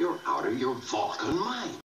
You're out of your Vulcan mind.